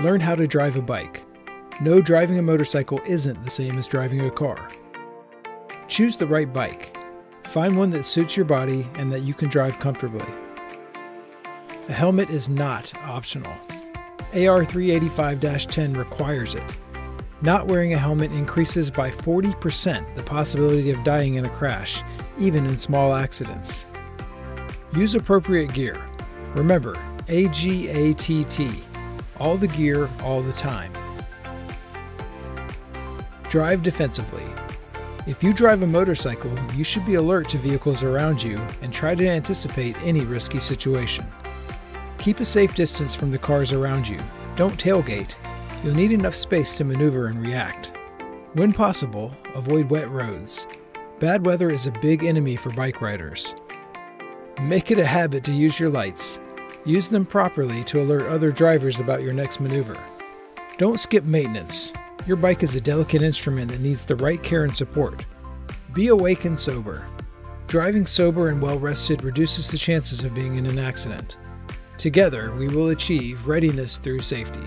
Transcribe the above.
Learn how to drive a bike. No, driving a motorcycle isn't the same as driving a car. Choose the right bike. Find one that suits your body and that you can drive comfortably. A helmet is not optional. AR 385 10 requires it. Not wearing a helmet increases by 40% the possibility of dying in a crash, even in small accidents. Use appropriate gear. Remember, AGATT. All the gear, all the time. Drive defensively. If you drive a motorcycle, you should be alert to vehicles around you and try to anticipate any risky situation. Keep a safe distance from the cars around you. Don't tailgate. You'll need enough space to maneuver and react. When possible, avoid wet roads. Bad weather is a big enemy for bike riders. Make it a habit to use your lights. Use them properly to alert other drivers about your next maneuver. Don't skip maintenance. Your bike is a delicate instrument that needs the right care and support. Be awake and sober. Driving sober and well rested reduces the chances of being in an accident. Together, we will achieve readiness through safety.